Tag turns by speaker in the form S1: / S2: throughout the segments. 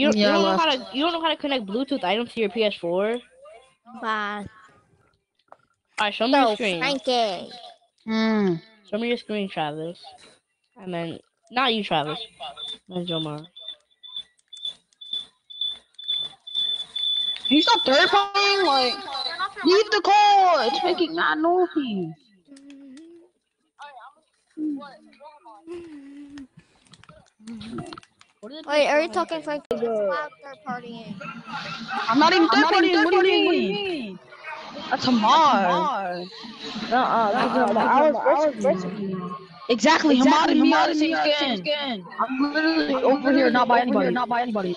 S1: You, you
S2: Yeah,
S1: don't know how to you don't know how to connect Bluetooth items to your PS4.
S3: Bye.
S1: Alright, show me
S3: So,
S1: your screen.
S3: Frankie.
S2: Hmm.
S1: Show me your screen, Travis. I meant not you, Travis. I meant Jomar.
S2: You stop third partying, like, leave the call. It's making mad noise.
S3: Wait, are you talking Frankie? Loud third partying.
S2: I'm not even third partying. What do you mean? That's Hamad. Exactly, Hamad and me are the same skin. I'm literally over here, not by anybody. Not by anybody.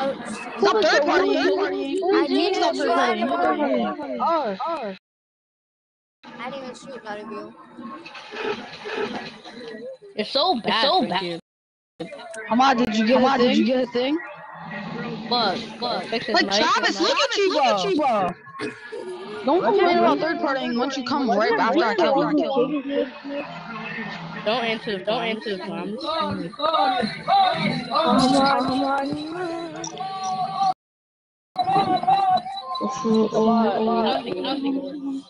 S3: Oh,
S2: Stop third partying.
S3: I didn't
S2: Stop
S3: shoot
S2: third partying.
S3: you.
S2: Oh.
S3: I didn't even shoot none of you.
S1: It's so bad.
S4: so bad.
S1: You.
S2: Hamad, did you get Hamad, did you get a thing?
S1: Fuck, fuck. Fix his
S2: Like
S1: mic.
S2: Travis, look at you, bro. Don't complain about third partying once you come right after I kill you.
S1: Don't answer. Don't answer the comments. Nothing. Nothing.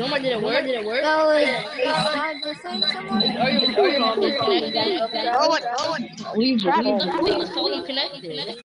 S1: Jomar, did it work? Did it work?
S3: No, is, is God the same someone?
S1: Are you, are you disconnected?
S2: Owen, Owen, leave
S1: Nothing. It's totally connected.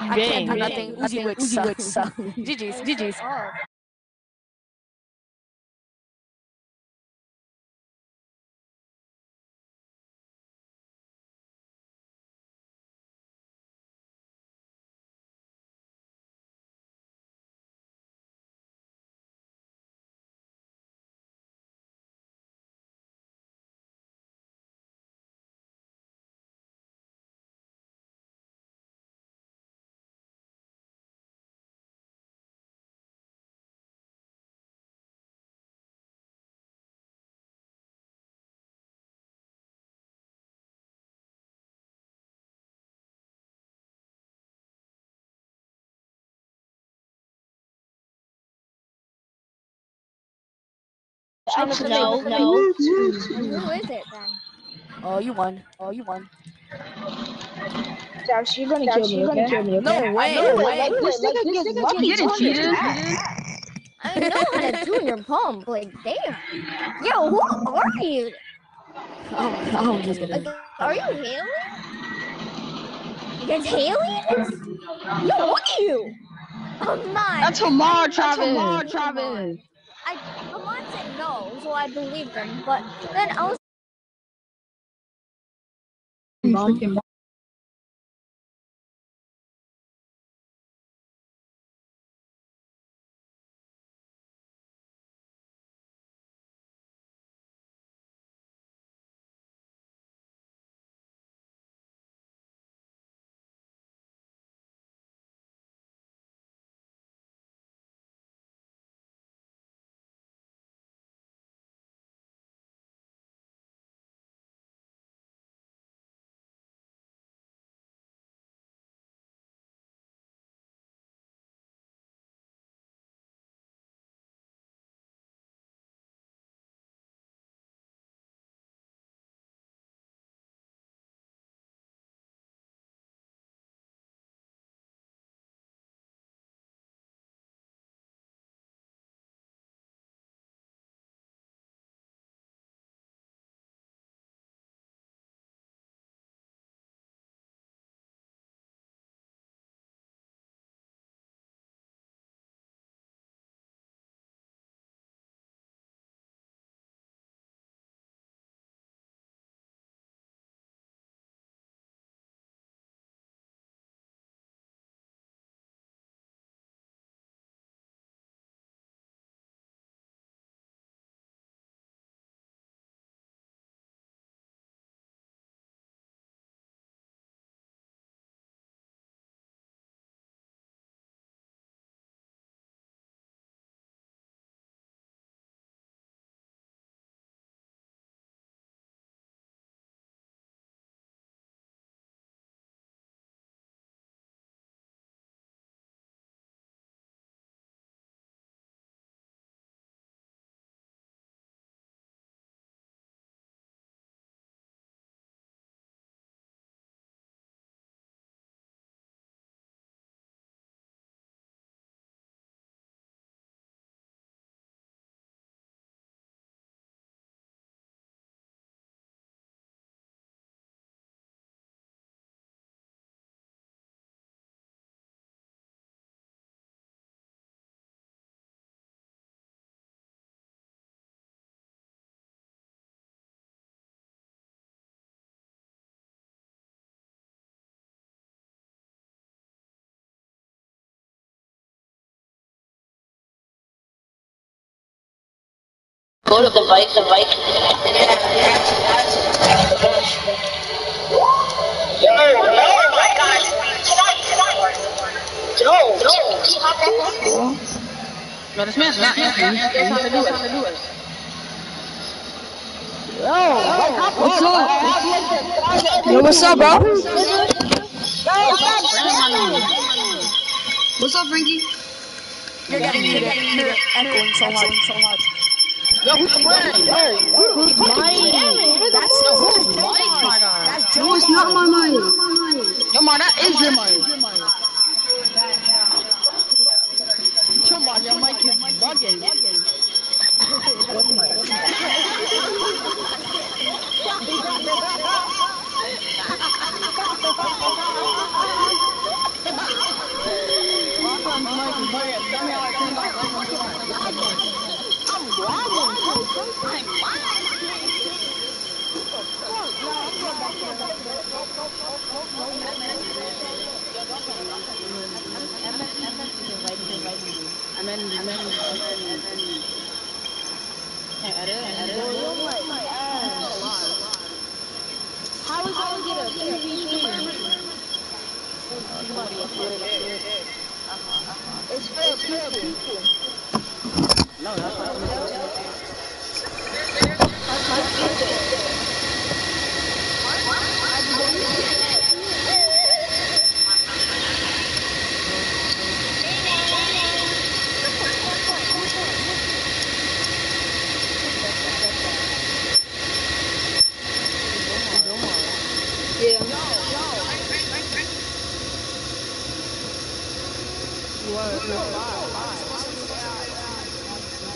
S4: I can't do nothing. Uzi Wicks sucks. GG's, GG's.
S3: Oh.
S1: No, no.
S3: Who is it then?
S4: Oh, you won. Oh, you won.
S5: Josh, you're gonna kill me. You're gonna kill me.
S4: No way,
S5: I know,
S4: no
S5: like,
S4: way.
S5: This nigga gets lucky.
S6: You didn't cheat.
S3: I know how to do your pump. Like, damn. Yo, who are you?
S4: Oh, I'm just kidding.
S3: Like, are you Haley? It's Haley? Yo, what are you? I'm not.
S5: That's Hamar, Travis.
S6: That's Hamar, Travis.
S3: I Hamad said no, so I believed them. But then I was
S7: Go to the bike, the bike.
S6: No, this man's not answering. He's still trying to do.
S5: What's up? Yo, what's up, bro? What's up, Frankie?
S4: You're getting you're getting you're echoing so hard, so hard.
S6: Yo, who's mine?
S4: Yo, who's mine? That's no, who's mine? That's Joe.
S5: No, it's not my money.
S6: Yo, man, that is your money. Come on, your mic is bugging.
S2: Welcome to Mike's Burger. Tell me
S5: how I can it's for people.
S2: No, that's not what I'm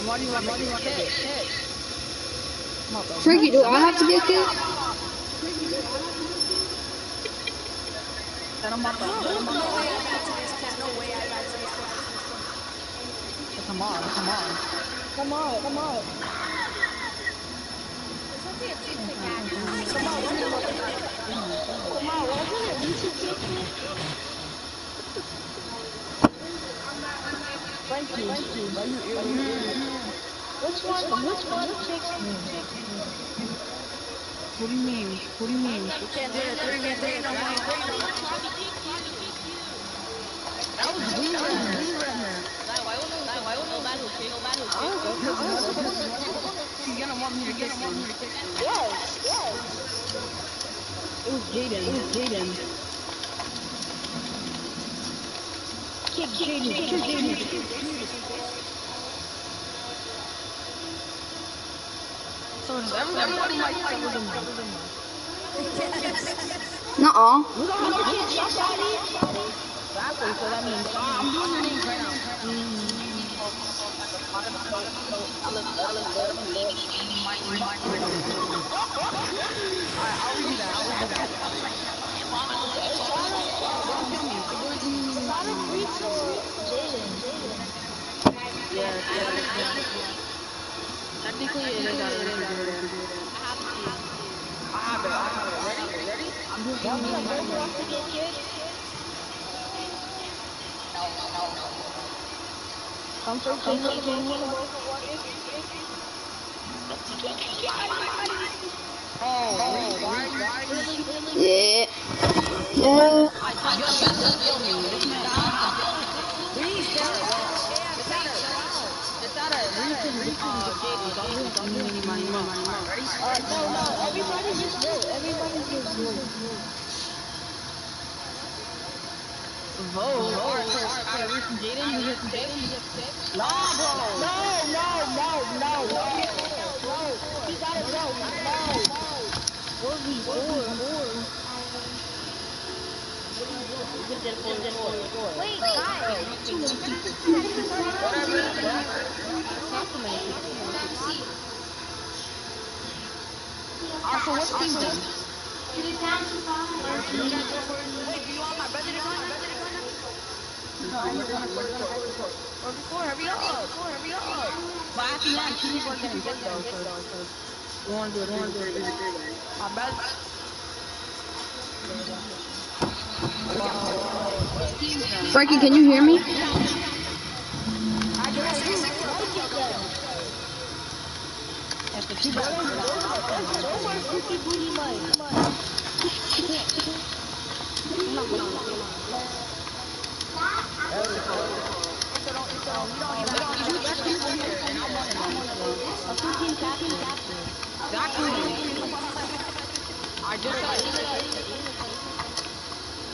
S2: Why do you want, why do you want to get hit?
S7: Frankie, do I have to get kicked?
S2: Set him up, set him up. Come on, come on.
S5: Come on, come on. Come on, wasn't it YouTube kick me? Thank you, thank you. Which one, which one kicks me?
S2: What do you mean? What do you mean?
S4: Can't do it. Three v three no more.
S2: That was blue runner. Blue runner. You're gonna want me to get him.
S5: Yes, yes.
S2: It was Jaden. It was Jaden.
S5: Kick Jaden, kick Jaden. No
S2: uh? Yeah, yeah, yeah. Technically, it is out of Jaden. I have it. I have it. Ready? Ready? I'm doing
S5: Y'all be
S2: I'm
S5: like,
S2: doing
S5: those off to get kicked? Come for King, King, King, wanna for one?
S2: Oh, oh, why, why, really, really?
S7: Yeah. Yeah.
S2: I thought you should kill me.
S5: No, no, everybody just vote. Everybody just vote.
S2: Vote. Recent Jaden, gets Jaden? Nah, bro.
S5: No, no, no, no, no, no. He gotta go. No.
S1: Four.
S5: Wait, guys.
S2: Whatever.
S1: Not too many people.
S2: Alright, so what's team then?
S4: Wait, do you want my brother to go? To?
S2: No, I'm gonna put it
S4: Four v four. Hurry up. Four, hurry up.
S2: But are getting picked though, so we wanna.
S7: Frankie, can you hear me?
S2: That's the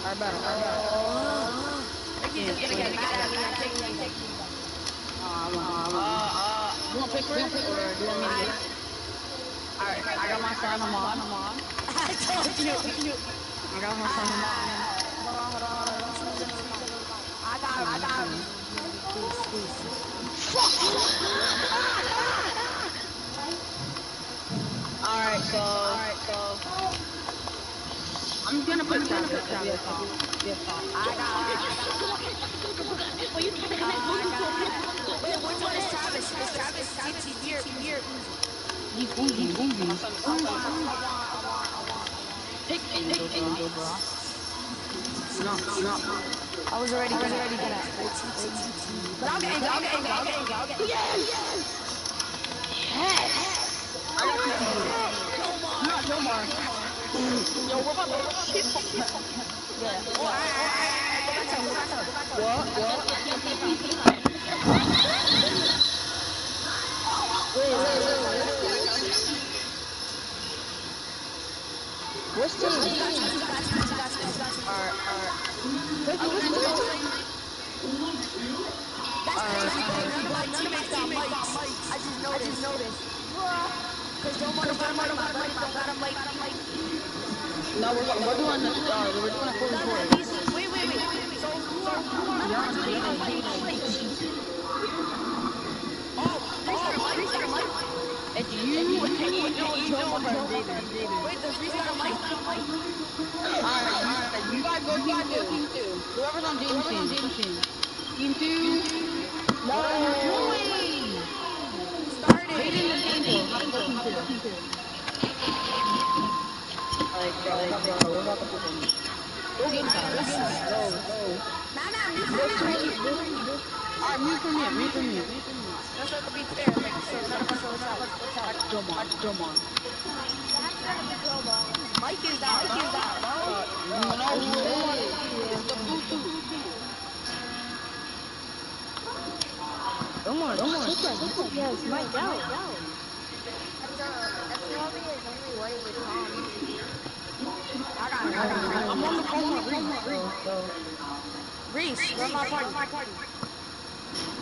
S2: two guys.
S5: No more Cookie Booty Mike. A two-team captain.
S2: Exactly. I just said it. I better, I better.
S4: He's gonna get at me. I'm
S2: uh, you want pick Rick or do you want me to get Alright, I got my son, I'm on, I'm on.
S4: I told you.
S2: I got my son, I'm on.
S4: Hold on, hold on, hold on. I got him. I got him.
S2: So, alright, so. I'm gonna put down Travis, Travis, on. Yes, on.
S4: I got him. Wait, which one is Travis? Is Travis CT? Here.
S2: He's Uzi, Uzi. My son, my son, Pick Joe, Joe, bro. No, no.
S4: I was already gonna, already gonna. But I'll get angry, I'll get angry, I'll get angry, I'll get angry.
S2: I got you. Not Jomar. Yo, we're about to shit.
S4: Yeah. Oh.
S2: What? What? Wait, wait, wait, wait. What's team? Alright, alright.
S4: Mics. I just noticed. I just noticed. Cause don't want to got a mic, got a don't got a mic, got a mic.
S2: No, we're, we're doing the, uh, we're doing a full
S4: No, no,
S2: report.
S4: wait, wait, wait, wait, wait. So who are, who are, who
S2: Jaden,
S4: are mics,
S2: Jaden.
S4: mics? Oh, got a mic, Reese got a mic.
S2: It's you, Angel, Jomar, and Jaden.
S4: Wait, does Reese got a mic?
S2: Alright, alright. You guys go team two. Team two. Whoever's on team. Jaden's team. Two. No. What are
S4: Mike is out. Mike is
S2: out.
S1: Come on, come on. Yes, Mike, go.
S4: I got it. I got it.
S2: I'm on the phone with Reese.
S4: Reese, where's my party? My party.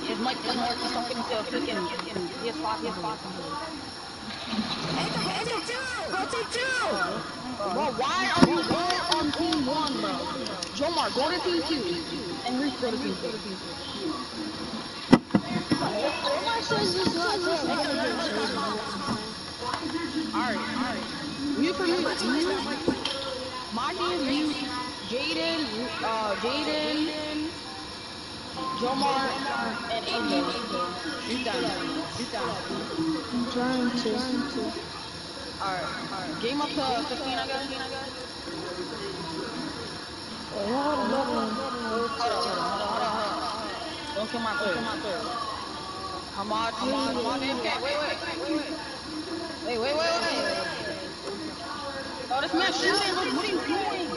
S2: His mic doesn't work. He's talking to a freaking PS5. PS5.
S4: Angel, Angel, two. Go two.
S2: Bro, why are you all on team one, bro? Jomar, go to team two. And Reese, go to team two. Alright, alright. Mute for mute. My team is mute. Jaden, uh, Jaden, Jomar, and Angel. Mute down. Mute down.
S1: I'm trying to.
S2: Alright, alright. Game up to 15, I guess.
S1: Hold on, hold on.
S2: Hold on, hold on, hold on, hold on. Don't kill my third. Kill my third. Come on, come on, come on, AFK. Wait, wait, wait, wait, wait. Wait, wait, wait. Oh, this man shooting. Look, what are you doing?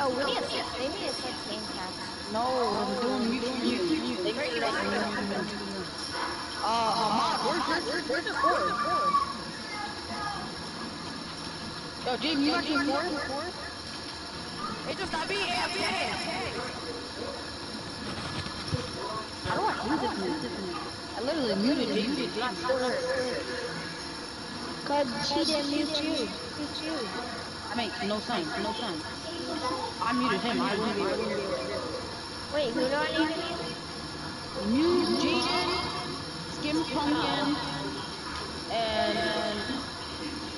S3: Oh, we need a six. They need a six game pass.
S2: No, I'm doing mute, mute, mute. They
S4: Break it, break it.
S2: Uh, where's, where's, where's, your four? Yo, James, you got team four?
S4: Angel, stop being AFK.
S2: How do I mute this? I literally muted James. James, I'm still there.
S1: Cause she didn't mute you. Mute you.
S2: I make no sense, no sense. I muted him. I wouldn't be able to.
S3: Wait, who do I need to mute?
S2: Mute Jaden, Skim Pumpkin, and uh,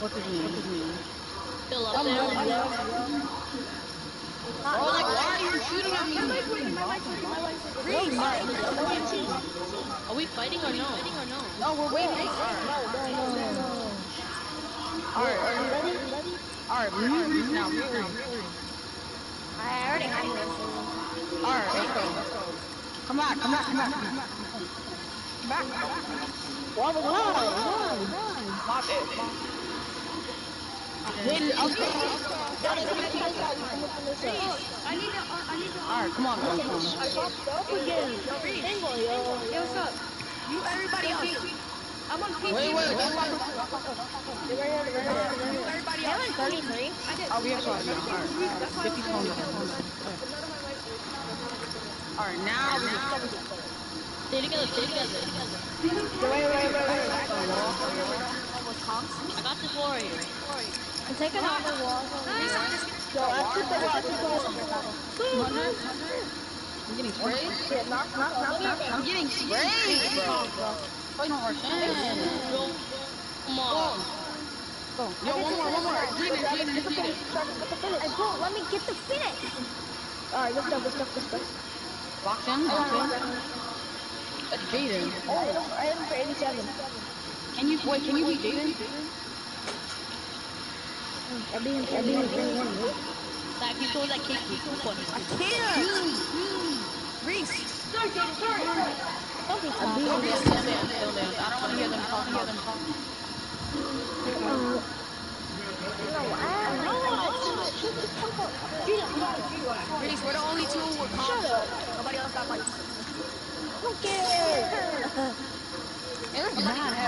S2: what's his name? What's his name?
S1: Still up
S2: um,
S1: there.
S2: Not- Oh, like, why are you shooting at me?
S4: Reese.
S1: Are we fighting or no?
S2: Fighting or No, No, we're waiting. No, no, no, no. Alright, are you ready? Alright, mute Reese now. Mute Reese.
S3: I already have this.
S2: Alright, let's go. Come back, come back, come back, come back. Back. Why was why? My bad. Jaden, okay.
S4: I need to, I need to.
S2: Alright, come on, come on, come on.
S4: Yo, what's up? You, everybody else. I'm on PC.
S2: Wait, wait, don't.
S4: You, everybody else.
S3: 33?
S4: I did.
S2: Oh, we have sorry. Alright,
S4: That's why I
S2: get these phones up. Alright, now we can
S1: Stay together, stay together.
S4: Almost comps.
S1: I got this warrior.
S3: I'm taking out the walls.
S4: Reese, I'm just
S2: I'm getting sprayed. I'm getting sprayed, bro. Fight on our shin.
S1: Come on.
S2: Yo, one more, one more. Get it, Jaden, Jaden, Jaden.
S3: Hey, bro, let me get the finish.
S5: Alright, let's go, let's go, let's go.
S2: Locked in, locked in. That's Jaden.
S5: I him, I him for 87.
S2: Can you, wait, can you beat Jaden?
S5: I beat him, I beat him for 21. bro.
S1: Zach, you told that kick you. Too.
S4: I can't. Reese.
S2: Dance, still dance. I don't them talk, hear them talk.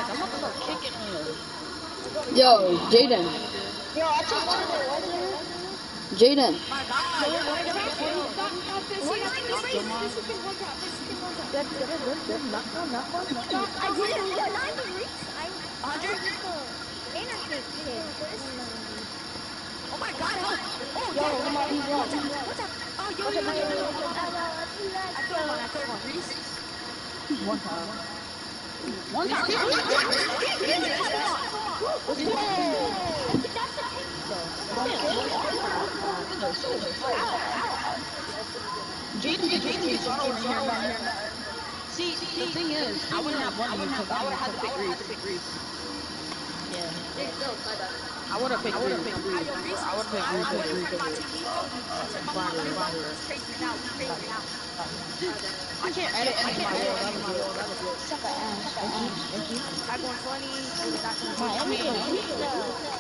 S2: I'm about to start kicking him.
S8: Yo, Jaden.
S5: Yo, I took one of their one there.
S8: Jaden.
S4: My God.
S5: Good, good, good, good. Knock one, knock one, knock one.
S3: I didn't get 90 Reese. I
S4: 100?
S3: internet kid.
S4: Oh my God, help. Oh,
S5: Yo,
S4: yeah.
S5: come on, he's wrong.
S4: What's up? Oh, yo, yo, yo, yo, yo, yo. I killed one, I killed one. Reese.
S2: One time. One time. Jaden gets James gets James followers here and here. See, the thing is, I wouldn't have one of you because I would have had to pick Reese.
S1: Yeah.
S2: I would have picked Reese. I would have picked Reese. I
S4: would have picked Reese.
S2: I can't edit any of my world. That was real. That was real.
S5: Shut the ass.
S4: I go 20.
S2: I
S4: go 20.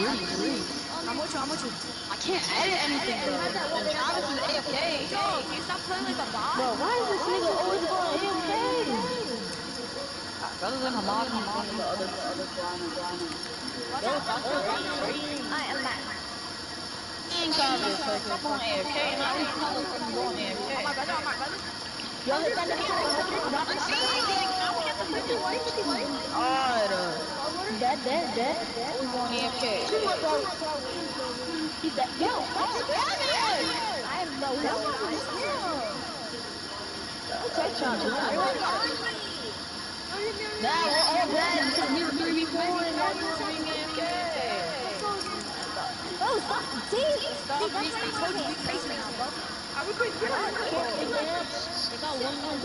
S4: I'm with you, I'm with you.
S2: I can't edit anything, bro. And Travis is AFK.
S4: Yo, can you stop playing like a bot?
S5: Bro, why is this nigga always going AFK?
S2: Rather than he's one of the other, the other grinding, grinding.
S3: I am back.
S2: King Travis, like, you're going AFK, and I didn't tell us that you're going
S4: Oh
S2: AFK.
S4: my brother, oh my brother.
S5: Yo, hit that nigga for 100. Knock him.
S2: God, uh,
S5: Dead, dead, dead, dead.
S2: we're AFK.
S5: He's dead. Yo, stop spamming!
S3: I have no help.
S5: Headshot, man.
S2: Now we're all dead because we were 3v4 and now you're being AFK.
S3: Oh, stop. See?
S4: Stop, we crazy now, bro.
S1: One more.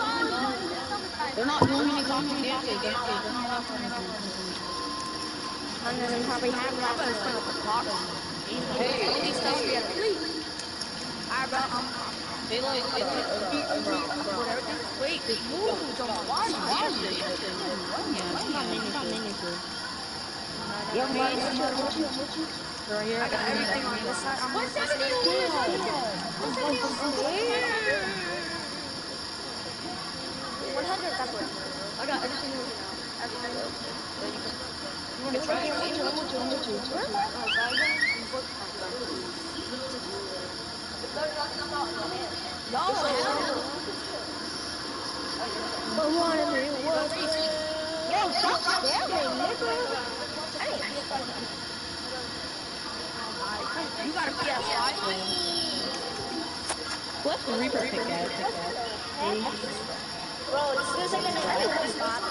S2: They're not AFK. They're not, they're not allowed to do anything.
S3: None of them probably have
S4: I'm
S3: that.
S4: gonna play with the bot.
S2: Hey,
S4: stuff together. Alright, bro, um,
S2: they like, uh, uh, bro, bro.
S4: put everything. Wait, move, Joe.
S2: Why, is this?
S5: Come on, I'm with you, I'm with you, with you.
S2: Right here.
S4: I got everything on this side. I'm on this side.
S3: One hundred. That's what.
S4: I got everything on now. Everything else.
S1: What's the Reaper pick at?
S3: Bro, this feels like an everyone spot.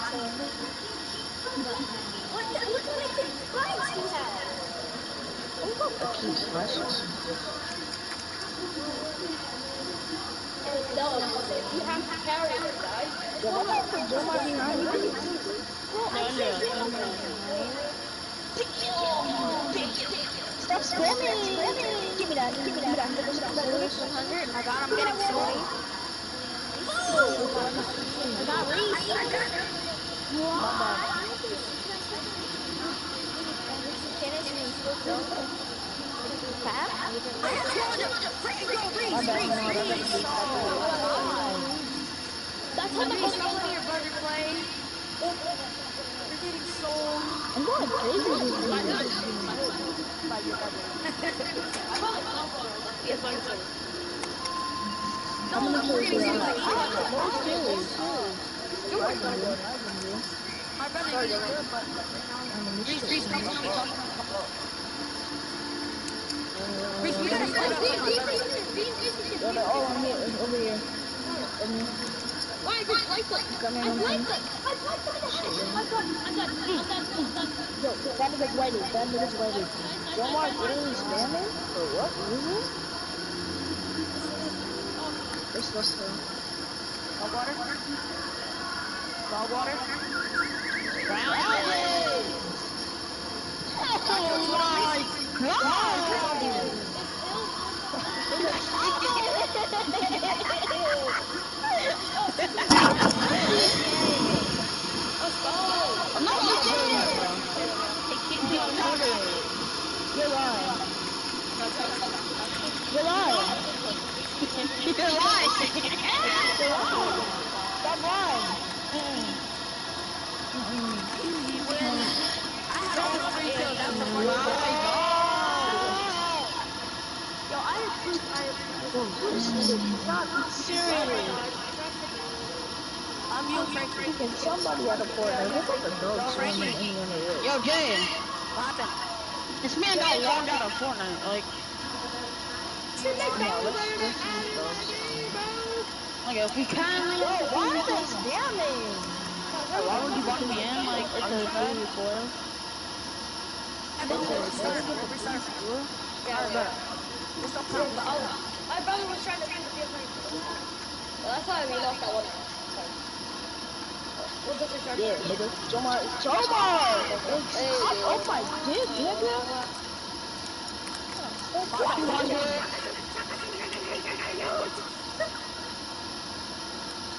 S3: What the, look what the price he has.
S5: You have to carry it, behind you? Stop spamming. Give me that, give me that. Give me that.
S3: Reese 100.
S4: I got him getting Sony.
S3: I got. Finish
S4: I have 200. Freaking go, Reese. Reese,
S5: my bad, my
S4: Reese.
S5: bad.
S4: Oh, my God.
S3: That's how the
S4: stop letting your brother. You're getting sold
S5: I'm going crazy
S4: by? By your brother.
S1: Yes, I'm sorry.
S4: No, we're gonna give you like
S5: I have the most kills.
S4: My brother, you're good, but Reese, Reese, come come me, come on. Reese, we gotta split up with my brother.
S5: Yo, they're all on here. Over here.
S8: Why I just like it?
S5: Come here,
S8: I
S5: come
S8: like
S5: here.
S8: it. I like it. I got, I got, I got, I got.
S5: Yo, that nigga's whitey, that nigga's whitey.
S1: Nice,
S5: Jomar's literally spamming? For what reason? It's supposed to. Dog water? Dog water? Bradley! Oh my Stop lying. Mm. Mm-mm.
S4: I had all three kills. That's the
S5: My
S4: funny thing.
S5: God.
S4: Yo, I have proof. I have proof. Stop.
S5: Serious.
S4: I'm you, Frankie.
S5: Can somebody out of Fortnite look up a dog slamming anyone it is? Yo, Jay.
S4: What happened?
S5: This man got logged out of Fortnite. Like, no, let's, let's use. Like, if we can, Yo, why are they spamming? Why would you want to be in? Like, it's a free foil.
S4: Yeah, but it's not
S8: Yeah, but I was- my brother was trying to be the different. Well, that's why we lost that one. We'll just restart
S5: Yeah,
S8: it.
S5: nigga. Jomar. Jomar! Stop on oh my dick, nigga. Fuck you, Hunter.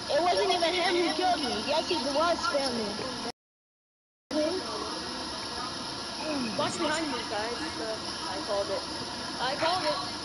S5: It wasn't even him who killed me. Yes, he was spamming.
S8: Watch behind you guys. So I called it. I called it.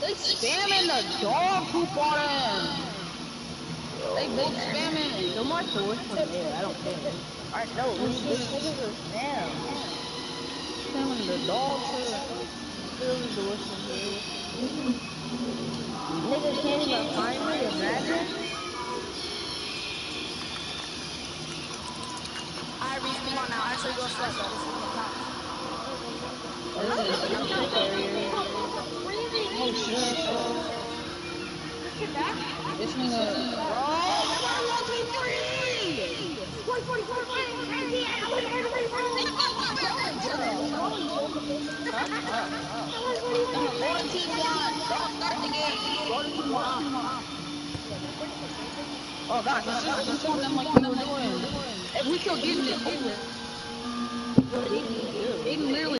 S5: they spamming the dog poop on him. They both spamming. No more to work from there. I don't care. I know. These niggas are spam. Spamming the dog too. Literally the worst from here. Niggas can't even find me. Imagine.
S4: I reached come on now. Actually, go bro. This is my couch.
S5: Oh shit. This nigga. Oh god, this one them like we were doing. If we kill Gideon, it's over. Literally